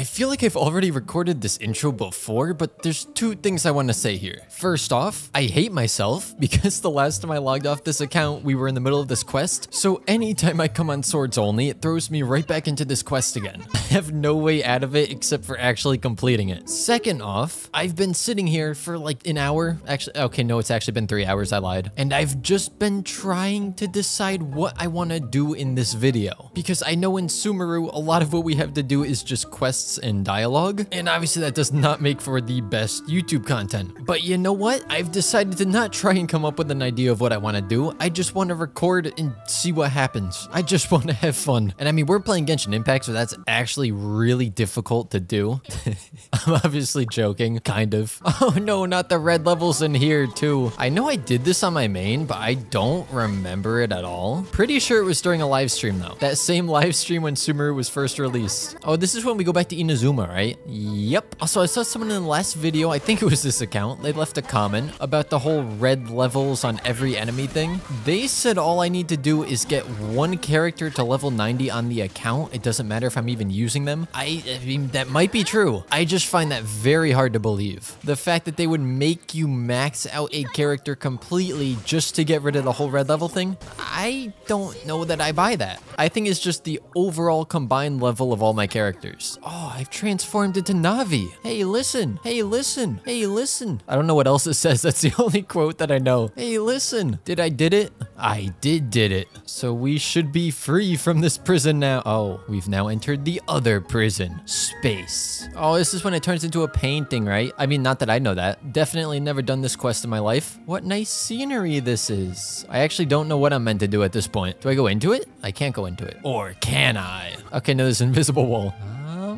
I feel like I've already recorded this intro before, but there's two things I want to say here. First off, I hate myself because the last time I logged off this account, we were in the middle of this quest. So anytime I come on swords only, it throws me right back into this quest again. I have no way out of it except for actually completing it. Second off, I've been sitting here for like an hour. Actually, okay, no, it's actually been three hours. I lied. And I've just been trying to decide what I want to do in this video because I know in Sumeru, a lot of what we have to do is just quests and dialogue. And obviously that does not make for the best YouTube content. But you know what? I've decided to not try and come up with an idea of what I want to do. I just want to record and see what happens. I just want to have fun. And I mean, we're playing Genshin Impact, so that's actually really difficult to do. I'm obviously joking, kind of. Oh no, not the red levels in here too. I know I did this on my main, but I don't remember it at all. Pretty sure it was during a live stream though. That same live stream when Sumeru was first released. Oh, this is when we go back to Inazuma, right? Yep. Also, I saw someone in the last video, I think it was this account, they left a comment about the whole red levels on every enemy thing. They said all I need to do is get one character to level 90 on the account. It doesn't matter if I'm even using them. I, I mean, that might be true. I just find that very hard to believe. The fact that they would make you max out a character completely just to get rid of the whole red level thing, I don't know that I buy that. I think it's just the overall combined level of all my characters. Oh, Oh, I've transformed into Navi. Hey, listen. Hey, listen. Hey, listen. I don't know what else it says. That's the only quote that I know. Hey, listen. Did I did it? I did did it. So we should be free from this prison now. Oh, we've now entered the other prison. Space. Oh, this is when it turns into a painting, right? I mean, not that I know that. Definitely never done this quest in my life. What nice scenery this is. I actually don't know what I'm meant to do at this point. Do I go into it? I can't go into it. Or can I? Okay, no, there's an invisible wall.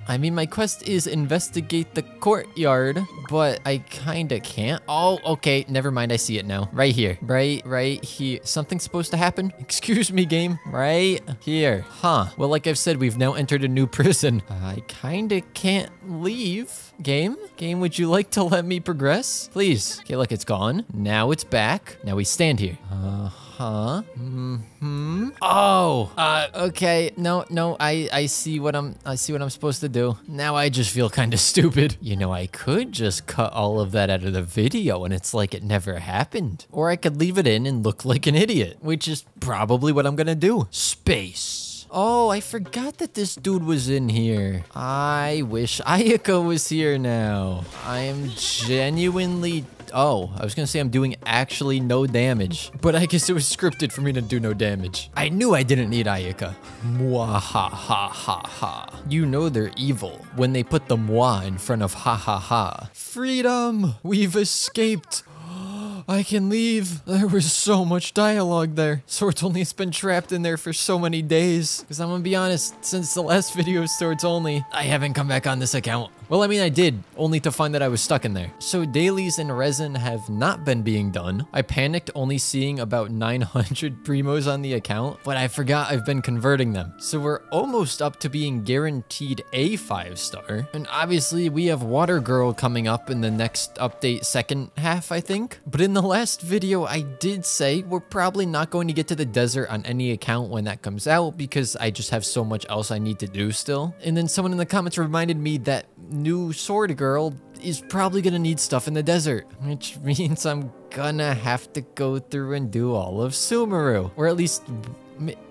I mean, my quest is investigate the courtyard, but I kinda can't. Oh, okay, never mind, I see it now. Right here, right, right here. Something's supposed to happen? Excuse me, game. Right here. Huh. Well, like I've said, we've now entered a new prison. I kinda can't leave. Game? Game, would you like to let me progress? Please. Okay, look, it's gone. Now it's back. Now we stand here. Uh huh. Hmm. Oh. Uh. Okay. No. No. I. I see what I'm. I see what I'm supposed to do. Now I just feel kind of stupid. You know, I could just cut all of that out of the video, and it's like it never happened. Or I could leave it in and look like an idiot, which is probably what I'm gonna do. Space. Oh, I forgot that this dude was in here. I wish Ayaka was here now. I am genuinely Oh, I was gonna say I'm doing actually no damage, but I guess it was scripted for me to do no damage. I knew I didn't need Ayaka. Mwah ha ha ha ha. You know they're evil when they put the moi in front of ha ha ha. Freedom! We've escaped! I can leave. There was so much dialogue there. Swords Only has been trapped in there for so many days. Because I'm gonna be honest, since the last video of Swords Only, I haven't come back on this account. Well, I mean, I did, only to find that I was stuck in there. So dailies and resin have not been being done. I panicked only seeing about 900 primos on the account, but I forgot I've been converting them. So we're almost up to being guaranteed a 5 star. And obviously we have Water Girl coming up in the next update second half, I think. But in the last video, I did say we're probably not going to get to the desert on any account when that comes out because I just have so much else I need to do still. And then someone in the comments reminded me that new sword girl is probably gonna need stuff in the desert, which means I'm gonna have to go through and do all of Sumeru, or at least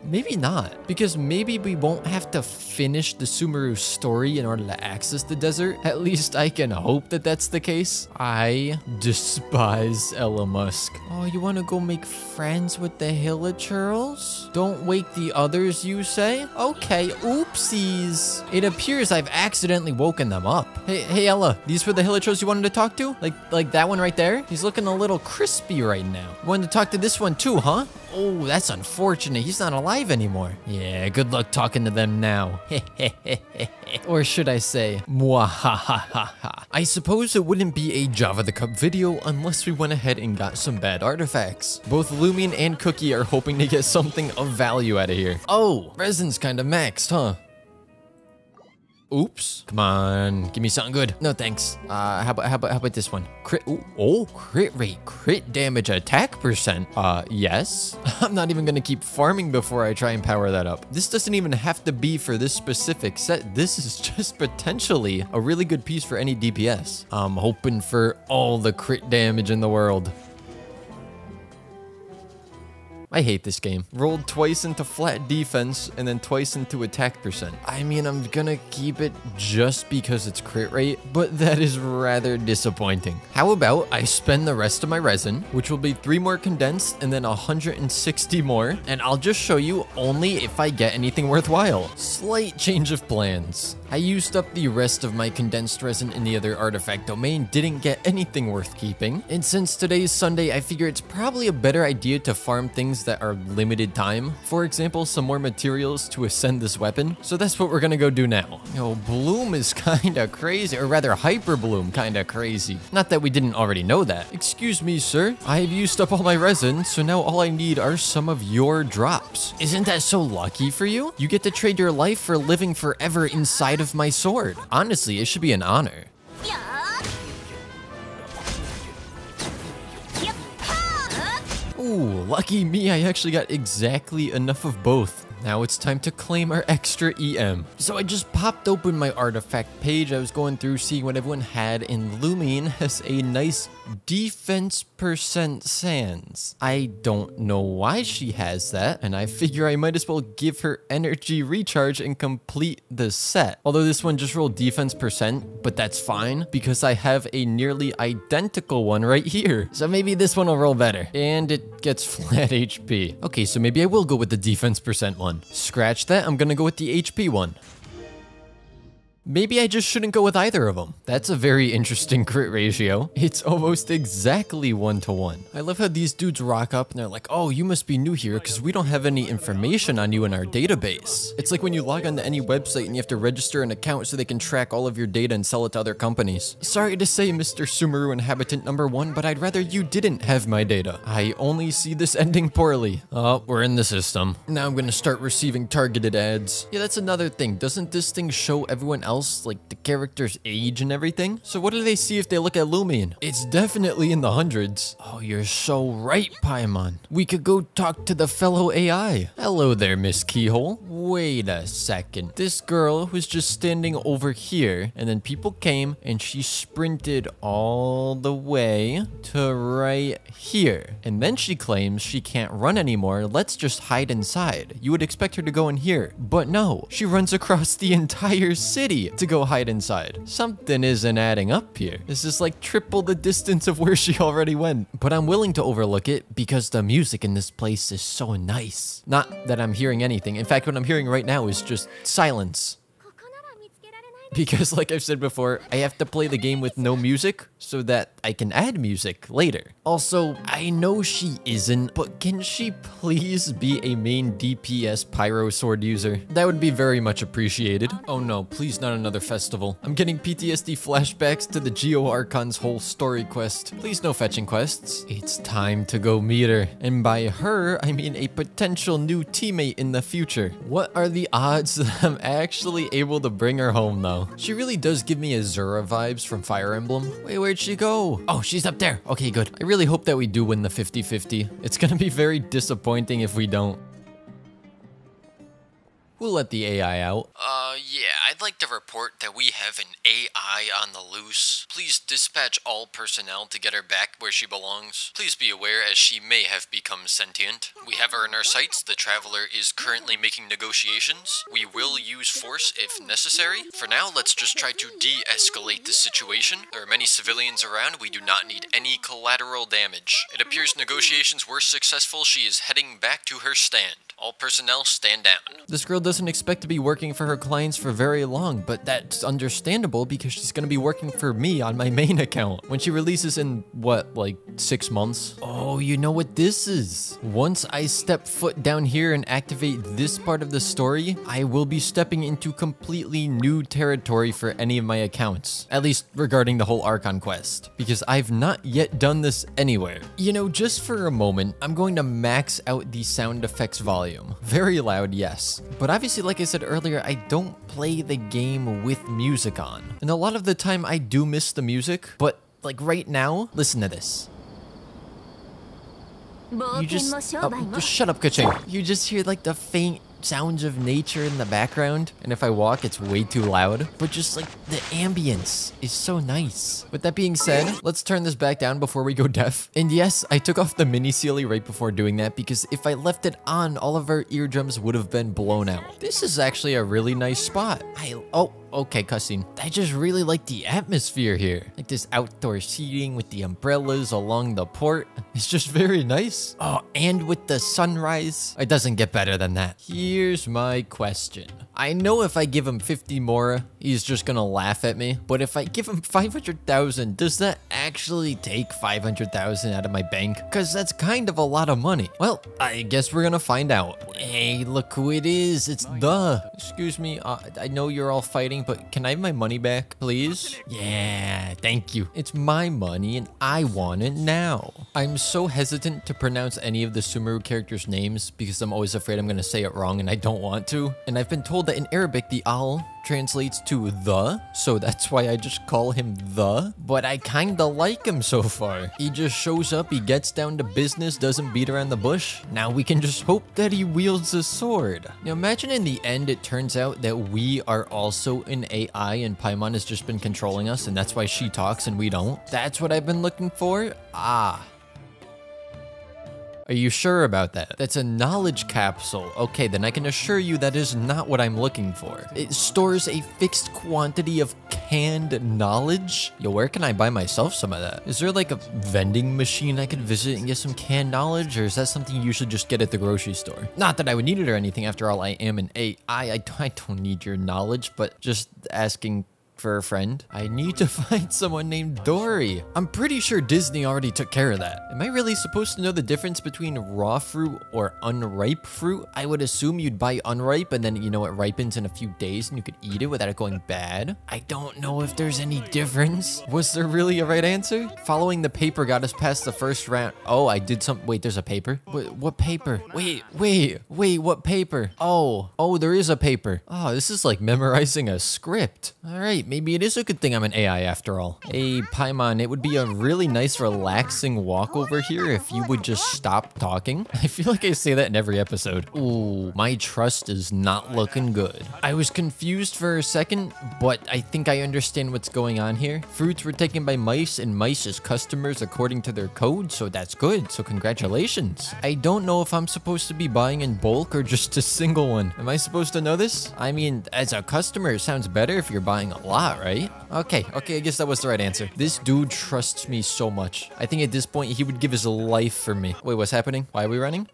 maybe not, because maybe we won't have to finish the Sumeru story in order to access the desert. At least I can hope that that's the case. I despise Ella Musk. Oh, you want to go make friends with the Hilichurls? Don't wake the others, you say? Okay, oopsies. It appears I've accidentally woken them up. Hey, hey Ella, these were the Hilichurls you wanted to talk to? Like, like that one right there? He's looking a little crispy right now. You wanted to talk to this one too, huh? Oh, that's unfortunate. He's not alive anymore. Yeah, good luck talking to them now. or should I say, mwahahaha. I suppose it wouldn't be a Java the Cup video unless we went ahead and got some bad artifacts. Both Lumine and Cookie are hoping to get something of value out of here. Oh, resin's kinda maxed, huh? Oops. Come on. Give me something good. No, thanks. Uh, how about, how about, how about this one? Crit. Ooh, oh, crit rate, crit damage, attack percent. Uh, yes. I'm not even gonna keep farming before I try and power that up. This doesn't even have to be for this specific set. This is just potentially a really good piece for any DPS. I'm hoping for all the crit damage in the world. I hate this game. Rolled twice into flat defense and then twice into attack percent. I mean, I'm gonna keep it just because it's crit rate, but that is rather disappointing. How about I spend the rest of my resin, which will be three more condensed and then 160 more, and I'll just show you only if I get anything worthwhile. Slight change of plans. I used up the rest of my condensed resin in the other artifact domain, didn't get anything worth keeping, and since today's Sunday, I figure it's probably a better idea to farm things that are limited time. For example, some more materials to ascend this weapon. So that's what we're gonna go do now. Yo, Bloom is kinda crazy, or rather Hyper Bloom kinda crazy. Not that we didn't already know that. Excuse me, sir. I've used up all my resin, so now all I need are some of your drops. Isn't that so lucky for you? You get to trade your life for living forever inside of my sword. Honestly, it should be an honor. Ooh, lucky me, I actually got exactly enough of both. Now it's time to claim our extra EM. So I just popped open my artifact page. I was going through seeing what everyone had and Lumine has a nice defense percent sands. I don't know why she has that and I figure I might as well give her energy recharge and complete the set. Although this one just rolled defense percent, but that's fine because I have a nearly identical one right here. So maybe this one will roll better and it gets flat HP. Okay, so maybe I will go with the defense percent one. Scratch that, I'm gonna go with the HP one. Maybe I just shouldn't go with either of them. That's a very interesting crit ratio. It's almost exactly one to one. I love how these dudes rock up and they're like, oh, you must be new here because we don't have any information on you in our database. It's like when you log onto any website and you have to register an account so they can track all of your data and sell it to other companies. Sorry to say, Mr. Sumeru inhabitant number one, but I'd rather you didn't have my data. I only see this ending poorly. Oh, we're in the system. Now I'm gonna start receiving targeted ads. Yeah, that's another thing. Doesn't this thing show everyone else else, like the character's age and everything. So what do they see if they look at Lumine? It's definitely in the hundreds. Oh, you're so right, Paimon. We could go talk to the fellow AI. Hello there, Miss Keyhole. Wait a second. This girl was just standing over here, and then people came, and she sprinted all the way to right here. And then she claims she can't run anymore. Let's just hide inside. You would expect her to go in here, but no. She runs across the entire city to go hide inside. Something isn't adding up here. This is like triple the distance of where she already went. But I'm willing to overlook it because the music in this place is so nice. Not that I'm hearing anything. In fact, what I'm hearing right now is just silence. Because like I've said before, I have to play the game with no music so that I can add music later. Also, I know she isn't, but can she please be a main DPS Pyro Sword user? That would be very much appreciated. Oh no, please not another festival. I'm getting PTSD flashbacks to the Geo Archon's whole story quest. Please no fetching quests. It's time to go meet her. And by her, I mean a potential new teammate in the future. What are the odds that I'm actually able to bring her home though? She really does give me Azura vibes from Fire Emblem. Wait, where'd she go? Oh, she's up there. Okay, good. I really hope that we do win the 50-50. It's gonna be very disappointing if we don't. We'll let the AI out. Uh, yeah, I'd like to report that we have an AI on the loose. Please dispatch all personnel to get her back where she belongs. Please be aware as she may have become sentient. We have her in our sights. The Traveler is currently making negotiations. We will use force if necessary. For now, let's just try to de-escalate the situation. There are many civilians around. We do not need any collateral damage. It appears negotiations were successful. She is heading back to her stand. All personnel stand down. This girl doesn't expect to be working for her clients for very but that's understandable because she's gonna be working for me on my main account. When she releases in, what, like six months? Oh, you know what this is? Once I step foot down here and activate this part of the story, I will be stepping into completely new territory for any of my accounts. At least regarding the whole Archon quest, because I've not yet done this anywhere. You know, just for a moment, I'm going to max out the sound effects volume. Very loud, yes. But obviously, like I said earlier, I don't play the game with music on. And a lot of the time I do miss the music, but like right now, listen to this. You just, oh, just shut up, Kaching. You just hear like the faint sounds of nature in the background. And if I walk, it's way too loud. But just like the ambience is so nice. With that being said, let's turn this back down before we go deaf. And yes, I took off the mini Seelie right before doing that because if I left it on, all of our eardrums would have been blown out. This is actually a really nice spot. I, oh, okay, cussing. I just really like the atmosphere here. Like this outdoor seating with the umbrellas along the port. It's just very nice. Oh, and with the sunrise. It doesn't get better than that. Here's my question. I know if I give him 50 more, he's just gonna laugh at me. But if I give him 500,000, does that actually take 500,000 out of my bank? Because that's kind of a lot of money. Well, I guess we're gonna find out. Hey, look who it is. It's the. Excuse me, uh, I know you're all fighting, but can I have my money back, please? Yeah, thank you. It's my money and I want it now. I'm so hesitant to pronounce any of the Sumeru characters' names because I'm always afraid I'm gonna say it wrong and I don't want to. And I've been told that in Arabic, the al translates to the, so that's why I just call him the. But I kinda like him so far. He just shows up, he gets down to business, doesn't beat around the bush. Now we can just hope that he wields a sword. Now imagine in the end it turns out that we are also an AI and Paimon has just been controlling us and that's why she talks and we don't. That's what I've been looking for? Ah, are you sure about that? That's a knowledge capsule. Okay, then I can assure you that is not what I'm looking for. It stores a fixed quantity of canned knowledge? Yo, where can I buy myself some of that? Is there like a vending machine I could visit and get some canned knowledge? Or is that something you should just get at the grocery store? Not that I would need it or anything. After all, I am an AI. I, I don't need your knowledge, but just asking for a friend. I need to find someone named Dory. I'm pretty sure Disney already took care of that. Am I really supposed to know the difference between raw fruit or unripe fruit? I would assume you'd buy unripe and then, you know, it ripens in a few days and you could eat it without it going bad. I don't know if there's any difference. Was there really a right answer? Following the paper got us past the first round. Oh, I did some- wait, there's a paper? What, what paper? Wait, wait, wait, what paper? Oh, oh, there is a paper. Oh, this is like memorizing a script. All right, maybe it is a good thing I'm an AI after all. Hey, Paimon, it would be a really nice relaxing walk over here if you would just stop talking. I feel like I say that in every episode. Ooh, my trust is not looking good. I was confused for a second, but I think I understand what's going on here. Fruits were taken by mice and mice as customers according to their code, so that's good. So congratulations. I don't know if I'm supposed to be buying in bulk or just a single one. Am I supposed to know this? I mean, as a customer, it sounds better if you're buying a lot lot, right? Okay, okay, I guess that was the right answer. This dude trusts me so much. I think at this point, he would give his life for me. Wait, what's happening? Why are we running?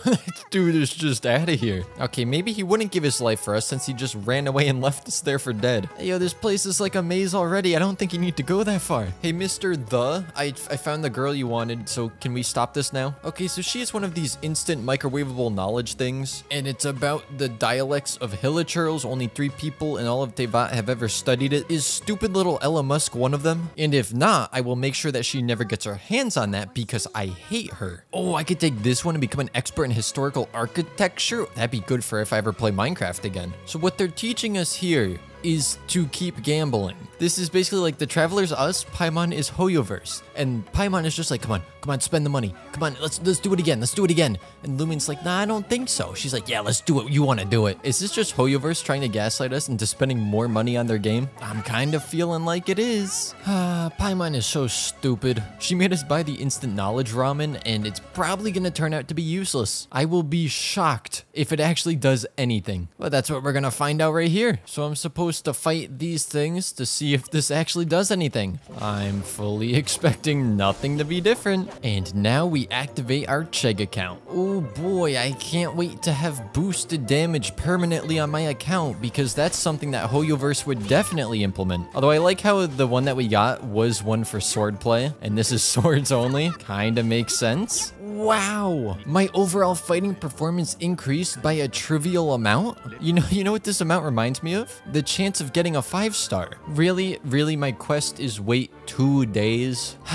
Dude is just out of here. Okay, maybe he wouldn't give his life for us since he just ran away and left us there for dead. Hey, yo, this place is like a maze already. I don't think you need to go that far. Hey, Mr. The, I, I found the girl you wanted, so can we stop this now? Okay, so she is one of these instant microwavable knowledge things, and it's about the dialects of Hilichurls. Only three people in all of Teyvat have ever studied it. Is stupid little Ella Musk one of them? And if not, I will make sure that she never gets her hands on that because I hate her. Oh, I could take this one and become an expert in historical architecture. That'd be good for if I ever play Minecraft again. So what they're teaching us here is to keep gambling. This is basically like the Traveler's Us, Paimon is Hoyoverse. And Paimon is just like, come on, come on, spend the money. Come on, let's let's do it again, let's do it again. And Lumine's like, nah, I don't think so. She's like, yeah, let's do it, you wanna do it. Is this just Hoyoverse trying to gaslight us into spending more money on their game? I'm kind of feeling like it is. Ah, Paimon is so stupid. She made us buy the instant knowledge ramen, and it's probably gonna turn out to be useless. I will be shocked if it actually does anything. But that's what we're gonna find out right here. So I'm supposed to fight these things to see if this actually does anything. I'm fully expecting nothing to be different. And now we activate our Chegg account. Oh boy, I can't wait to have boosted damage permanently on my account because that's something that Hoyoverse would definitely implement. Although I like how the one that we got was one for swordplay and this is swords only. Kinda makes sense. Wow, my overall fighting performance increased by a trivial amount? You know, you know what this amount reminds me of? The chance of getting a five star. Really, really my quest is wait two days?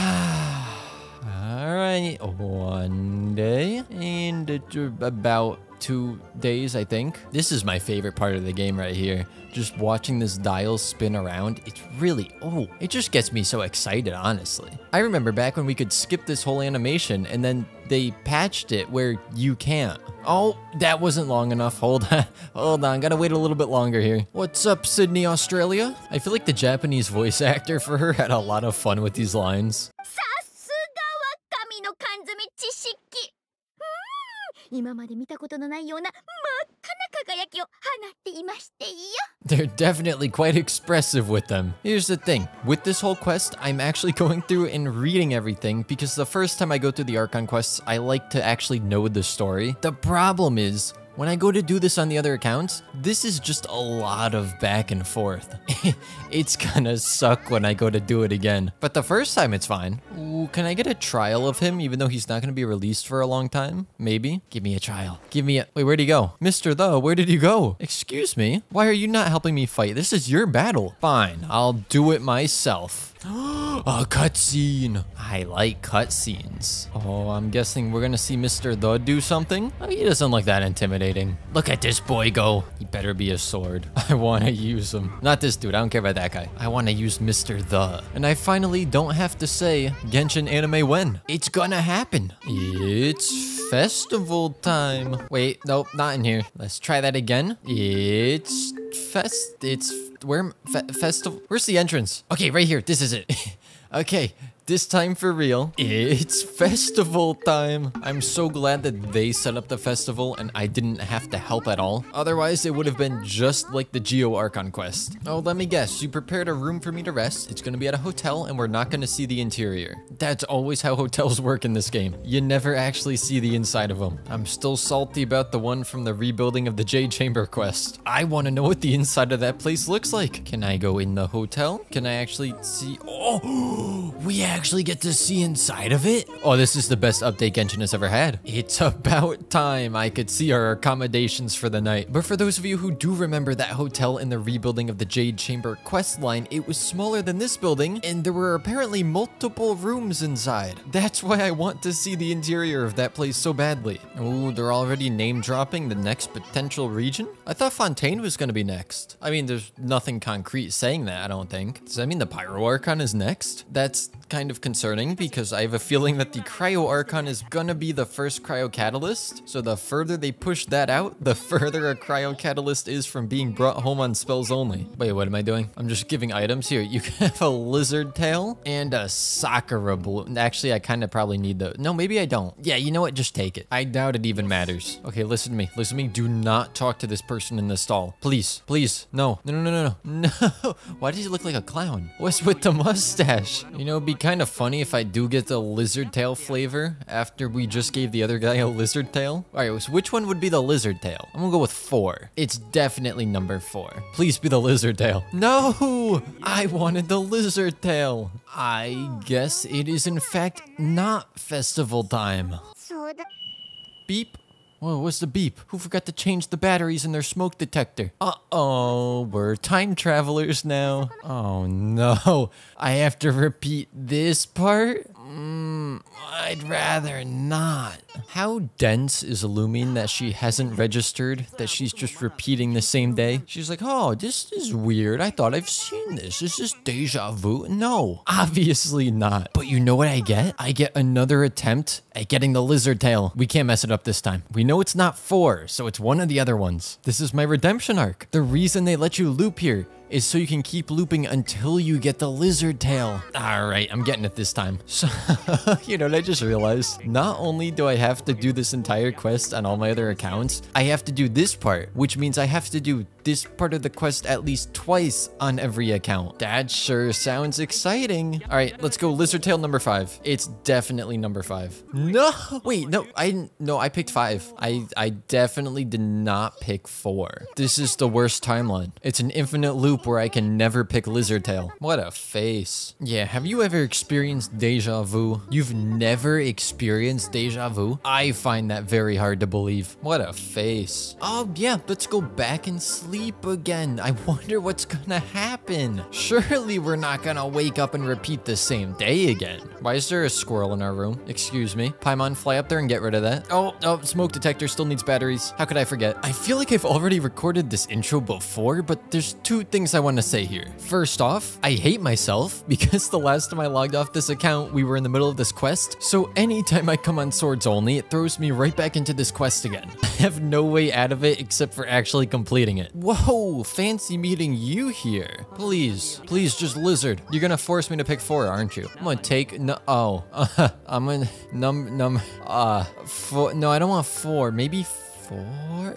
Alright, one day, and about two days, I think. This is my favorite part of the game right here. Just watching this dial spin around, it's really, oh, it just gets me so excited, honestly. I remember back when we could skip this whole animation and then they patched it where you can't. Oh, that wasn't long enough. Hold on, hold on, gotta wait a little bit longer here. What's up, Sydney, Australia? I feel like the Japanese voice actor for her had a lot of fun with these lines. 今まで見たことのないような真っ赤な輝きを放っていましてよ They're definitely quite expressive with them. Here's the thing with this whole quest, I'm actually going through and reading everything because the first time I go through the Archon quests, I like to actually know the story. The problem is, when I go to do this on the other accounts, this is just a lot of back and forth. it's gonna suck when I go to do it again. But the first time it's fine. Ooh, can I get a trial of him even though he's not gonna be released for a long time? Maybe? Give me a trial. Give me a- Wait, where'd he go? Mr. The, where did you go? Excuse me? Why are you not helping me fight? This is your battle. Fine, I'll do it myself. a cutscene. I like cutscenes. Oh, I'm guessing we're gonna see Mr. The do something? Oh, he doesn't look that intimidating. Look at this boy go. He better be a sword. I wanna use him. Not this dude, I don't care about that guy. I wanna use Mr. The. And I finally don't have to say Genshin anime when. It's gonna happen. It's festival time. Wait, nope, not in here. Let's try that again. It's fest. It's where fe festival. Where's the entrance? Okay, right here. This is it. okay. This time for real, it's festival time. I'm so glad that they set up the festival and I didn't have to help at all. Otherwise, it would have been just like the Geo Archon quest. Oh, let me guess. You prepared a room for me to rest. It's gonna be at a hotel and we're not gonna see the interior. That's always how hotels work in this game. You never actually see the inside of them. I'm still salty about the one from the rebuilding of the Jade Chamber quest. I wanna know what the inside of that place looks like. Can I go in the hotel? Can I actually see? Oh, we actually get to see inside of it? Oh, this is the best update Genshin has ever had. It's about time I could see our accommodations for the night. But for those of you who do remember that hotel in the rebuilding of the Jade Chamber quest line, it was smaller than this building, and there were apparently multiple rooms inside. That's why I want to see the interior of that place so badly. Ooh, they're already name dropping the next potential region? I thought Fontaine was gonna be next. I mean, there's nothing concrete saying that, I don't think. Does that mean the Pyro Archon is next? That's kind of concerning because I have a feeling that the Cryo Archon is gonna be the first Cryo Catalyst. So the further they push that out, the further a Cryo Catalyst is from being brought home on spells only. Wait, what am I doing? I'm just giving items here. You have a Lizard Tail and a Sakura Balloon. Actually, I kind of probably need those. No, maybe I don't. Yeah, you know what? Just take it. I doubt it even matters. Okay, listen to me. Listen to me. Do not talk to this person in the stall. Please. Please. No. No, no, no, no, no. No. Why does he look like a clown? What's with the mustache? You know, be kind kind of funny if I do get the lizard tail flavor after we just gave the other guy a lizard tail. All right, so which one would be the lizard tail? I'm gonna go with four. It's definitely number four. Please be the lizard tail. No, I wanted the lizard tail. I guess it is in fact not festival time. Beep. Whoa, what's the beep? Who forgot to change the batteries in their smoke detector? Uh-oh, we're time travelers now. Oh no, I have to repeat this part? Mm, I'd rather not. How dense is Illumine that she hasn't registered, that she's just repeating the same day? She's like, oh, this is weird. I thought I've seen this. Is this deja vu? No, obviously not. But you know what I get? I get another attempt at getting the lizard tail. We can't mess it up this time. We know it's not four, so it's one of the other ones. This is my redemption arc. The reason they let you loop here is so you can keep looping until you get the lizard tail. All right, I'm getting it this time. So, you know what I just realized? Not only do I have to do this entire quest on all my other accounts, I have to do this part, which means I have to do this part of the quest at least twice on every account. That sure sounds exciting. All right, let's go lizard tail number five. It's definitely number five. No, wait, no, I no, I picked five. I, I definitely did not pick four. This is the worst timeline. It's an infinite loop loop where I can never pick Lizard Tail. What a face. Yeah, have you ever experienced deja vu? You've never experienced deja vu? I find that very hard to believe. What a face. Oh yeah, let's go back and sleep again. I wonder what's gonna happen. Surely we're not gonna wake up and repeat the same day again. Why is there a squirrel in our room? Excuse me. Paimon, fly up there and get rid of that. Oh, oh, smoke detector still needs batteries. How could I forget? I feel like I've already recorded this intro before, but there's two things I want to say here. First off, I hate myself because the last time I logged off this account, we were in the middle of this quest. So anytime I come on Swords Only, it throws me right back into this quest again. I have no way out of it except for actually completing it. Whoa, fancy meeting you here. Please, please, just Lizard. You're gonna force me to pick four, aren't you? I'm gonna take, no, oh, uh, I'm gonna, num, num, uh, four, no, I don't want four, maybe four?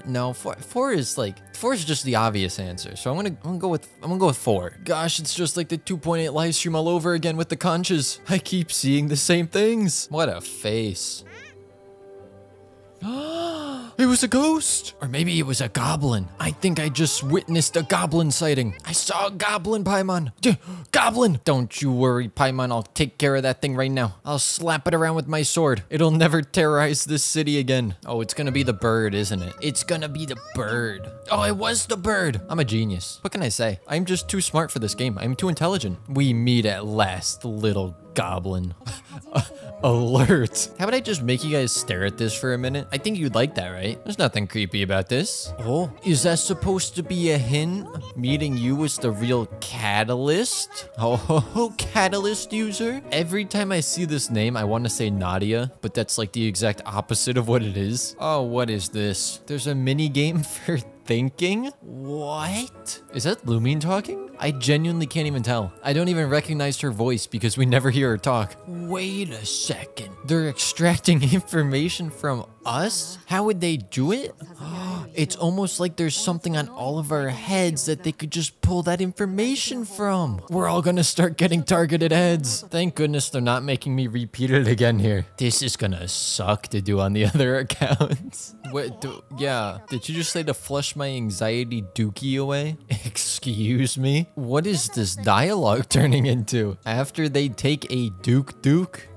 No, four. Four is like four is just the obvious answer. So I'm gonna I'm gonna go with I'm gonna go with four. Gosh, it's just like the 2.8 live stream all over again with the conches. I keep seeing the same things. What a face. It was a ghost! Or maybe it was a goblin. I think I just witnessed a goblin sighting. I saw a goblin, Paimon. D goblin! Don't you worry, Paimon. I'll take care of that thing right now. I'll slap it around with my sword. It'll never terrorize this city again. Oh, it's gonna be the bird, isn't it? It's gonna be the bird. Oh, it was the bird. I'm a genius. What can I say? I'm just too smart for this game. I'm too intelligent. We meet at last, little goblin. Alert. How about I just make you guys stare at this for a minute? I think you'd like that, right? There's nothing creepy about this. Oh, is that supposed to be a hint? Meeting you was the real catalyst? Oh, catalyst user? Every time I see this name, I want to say Nadia, but that's like the exact opposite of what it is. Oh, what is this? There's a mini game for thinking? What? Is that Lumine talking? I genuinely can't even tell. I don't even recognize her voice because we never hear her talk. Wait a second. They're extracting information from us? How would they do it? It's almost like there's something on all of our heads that they could just pull that information from. We're all gonna start getting targeted heads. Thank goodness they're not making me repeat it again here. This is gonna suck to do on the other accounts. What? Do, yeah. Did you just say to flush my anxiety dookie away? Excuse me? What is this dialogue turning into? After they take a duke duke?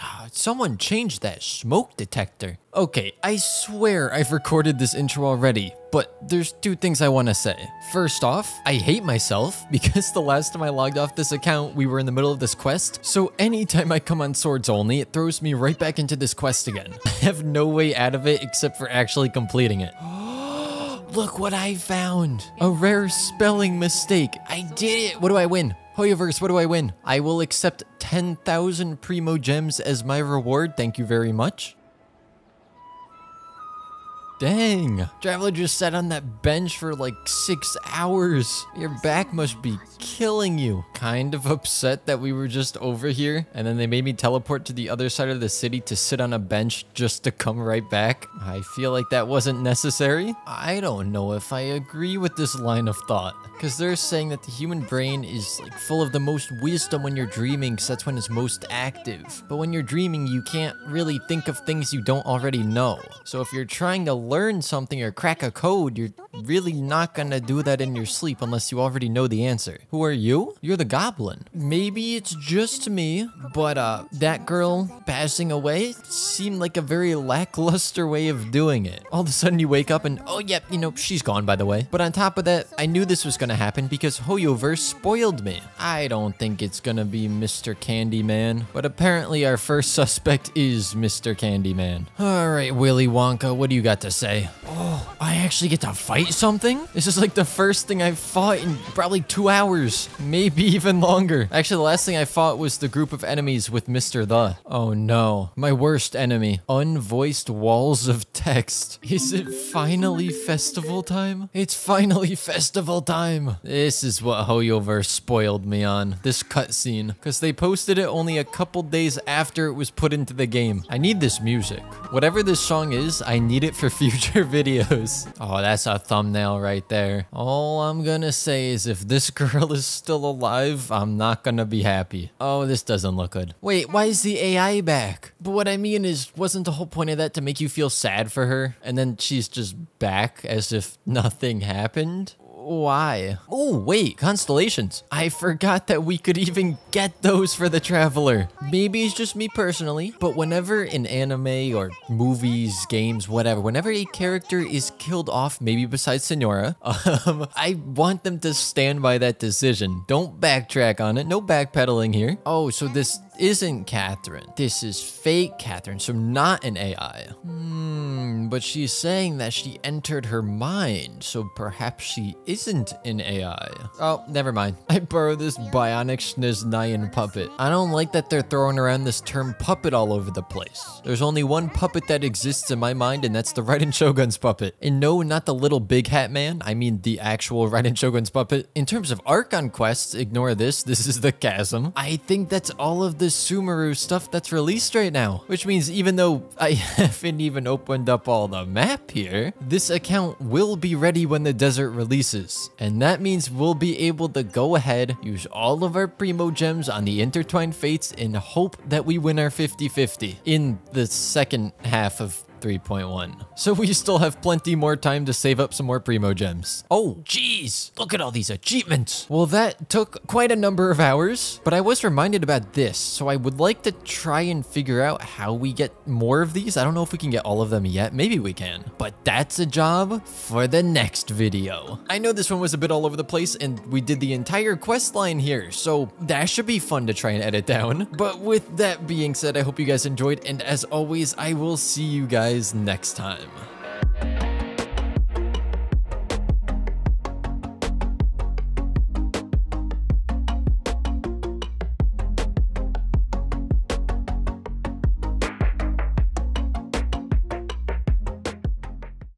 Ah, Someone changed that smoke detector. Okay, I swear I've recorded this intro already, but there's two things I want to say. First off, I hate myself because the last time I logged off this account, we were in the middle of this quest. So anytime I come on Swords Only, it throws me right back into this quest again. I have no way out of it except for actually completing it. Look what I found! A rare spelling mistake. I did it! What do I win? Hoyoverse, what do I win? I will accept 10,000 Primo Gems as my reward. Thank you very much. Dang. Traveler just sat on that bench for like six hours. Your back must be killing you. Kind of upset that we were just over here and then they made me teleport to the other side of the city to sit on a bench just to come right back. I feel like that wasn't necessary. I don't know if I agree with this line of thought because they're saying that the human brain is like full of the most wisdom when you're dreaming because that's when it's most active. But when you're dreaming, you can't really think of things you don't already know. So if you're trying to learn something or crack a code, you're really not gonna do that in your sleep unless you already know the answer. Who are you? You're the goblin. Maybe it's just me, but uh, that girl passing away seemed like a very lackluster way of doing it. All of a sudden you wake up and, oh yep, you know, she's gone by the way. But on top of that, I knew this was gonna happen because Hoyoverse spoiled me. I don't think it's gonna be Mr. Candyman, but apparently our first suspect is Mr. Candyman. All right, Willy Wonka, what do you got to say? Oh, I actually get to fight something? This is like the first thing I've fought in probably two hours, maybe even longer. Actually, the last thing I fought was the group of enemies with Mr. The. Oh no, my worst enemy. Unvoiced walls of text. Is it finally festival time? It's finally festival time. This is what Hoyoverse spoiled me on, this cutscene, because they posted it only a couple days after it was put into the game. I need this music. Whatever this song is, I need it for future videos. Oh, that's a thumbnail right there. All I'm gonna say is if this girl is still alive, I'm not gonna be happy. Oh, this doesn't look good. Wait, why is the AI back? But what I mean is, wasn't the whole point of that to make you feel sad for her? And then she's just back as if nothing happened? Why? Oh, wait, constellations. I forgot that we could even get those for the Traveler. Maybe it's just me personally, but whenever in anime or movies, games, whatever, whenever a character is killed off, maybe besides Signora, um, I want them to stand by that decision. Don't backtrack on it. No backpedaling here. Oh, so this isn't Katheryne. This is fake Katheryne, so not an AI. Hmm, but she's saying that she entered her mind, so perhaps she isn't an AI. Oh, never mind. I borrow this bionic Schniznayan puppet. I don't like that they're throwing around this term puppet all over the place. There's only one puppet that exists in my mind, and that's the Raiden Shogun's puppet. And no, not the little big hat man. I mean the actual Raiden Shogun's puppet. In terms of Archon quests, ignore this. This is the chasm. I think that's all of the Sumeru stuff that's released right now. Which means even though I haven't even opened up all the map here, this account will be ready when the desert releases. And that means we'll be able to go ahead, use all of our Primo gems on the Intertwined Fates and hope that we win our 50-50 in the second half of 3.1. So we still have plenty more time to save up some more Primo Gems. Oh, geez, look at all these achievements. Well, that took quite a number of hours, but I was reminded about this, so I would like to try and figure out how we get more of these. I don't know if we can get all of them yet. Maybe we can, but that's a job for the next video. I know this one was a bit all over the place and we did the entire quest line here, so that should be fun to try and edit down. But with that being said, I hope you guys enjoyed, and as always, I will see you guys guys next time.